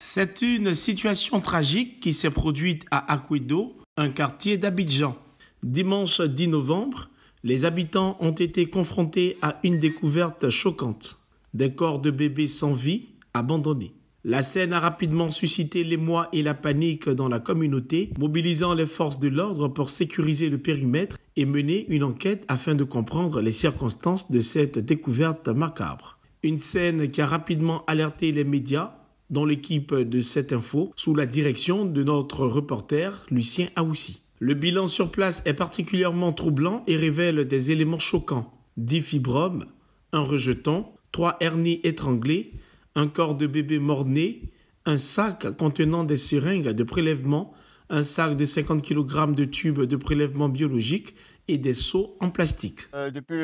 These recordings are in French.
C'est une situation tragique qui s'est produite à Aquedo, un quartier d'Abidjan. Dimanche 10 novembre, les habitants ont été confrontés à une découverte choquante. Des corps de bébés sans vie, abandonnés. La scène a rapidement suscité l'émoi et la panique dans la communauté, mobilisant les forces de l'ordre pour sécuriser le périmètre et mener une enquête afin de comprendre les circonstances de cette découverte macabre. Une scène qui a rapidement alerté les médias, dont l'équipe de cette info, sous la direction de notre reporter Lucien Aoussi. Le bilan sur place est particulièrement troublant et révèle des éléments choquants. 10 fibromes, un rejeton, trois hernies étranglées, un corps de bébé mort-né, un sac contenant des seringues de prélèvement, un sac de 50 kg de tubes de prélèvement biologique et des seaux en plastique. Euh, depuis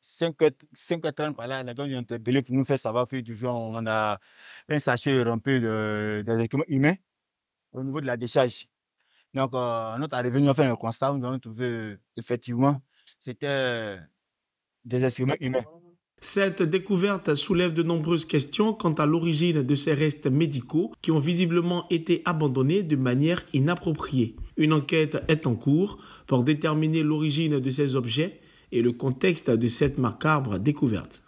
5 euh, 5h30 par là, la donne interpellé pour nous faire savoir que du jour, on a un sachet rempli équipements humains au niveau de la décharge. Donc, euh, notre arrivée, nous avons fait un constat, nous avons trouvé effectivement, c'était des instruments humains. Cette découverte soulève de nombreuses questions quant à l'origine de ces restes médicaux qui ont visiblement été abandonnés de manière inappropriée. Une enquête est en cours pour déterminer l'origine de ces objets et le contexte de cette macabre découverte.